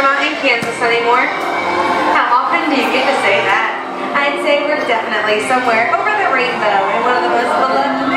we're not in Kansas anymore. How often do you get to say that? I'd say we're definitely somewhere over the rainbow in one of the most beloved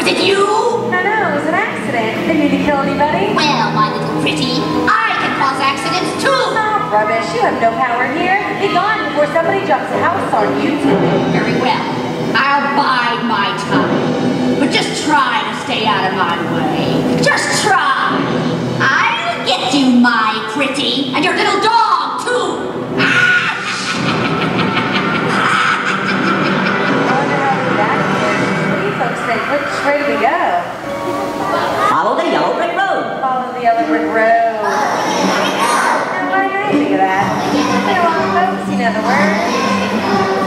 Was it you? No, no, it was an accident. Didn't mean to kill anybody. Well, my little pretty, I can cause accidents too. Oh, rubbish. You have no power here. Be gone before somebody jumps a house on you. Very well. I'll bide my time. But just try to stay out of my way. Just try. I'll get you, my pretty, and your little you know the word.